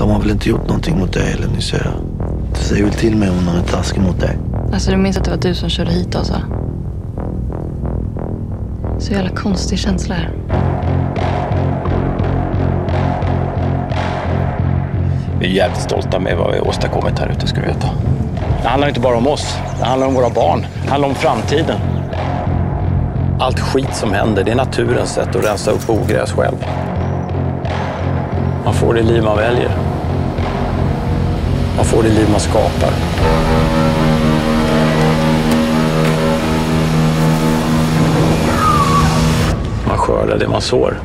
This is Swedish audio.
De har väl inte gjort någonting mot dig eller Nisse? Det säger väl till mig om någon är taskig mot dig. Alltså du minns att det var du som körde hit oss va? Så jävla konstig känsla här. Vi är jävligt stolta med vad vi har åstadkommit här ute, ska du veta. Det handlar inte bara om oss. Det handlar om våra barn. Det handlar om framtiden. Allt skit som händer, det är naturens sätt att rensa upp ogräs själv. Man får det liv man väljer. Man får det liv man skapar. Man skördar det man sår.